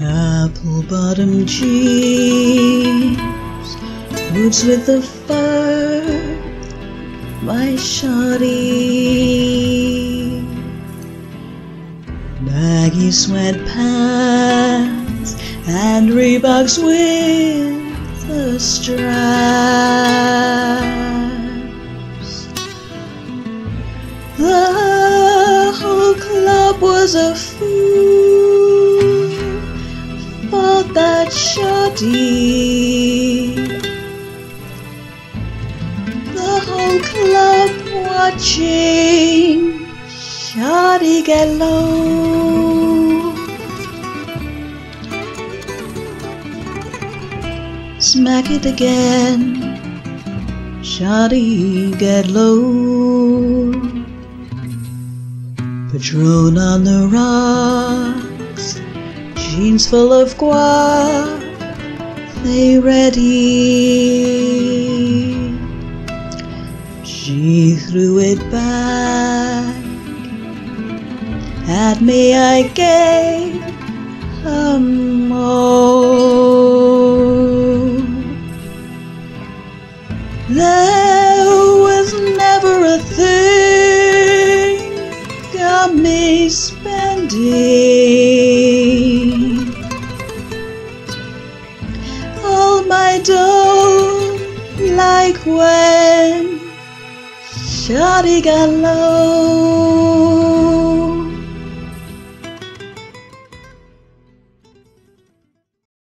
Apple bottom jeans, boots with the fur, my shoddy. Baggy sweatpants and Reeboks with the straps. The whole club was a fool The whole club watching. Shoddy get low. Smack it again, shoddy get low. Patron on the rocks, jeans full of guac, they ready. She threw it back at me, I gave a mo. There was never a thing got me spending like when Shawty got low.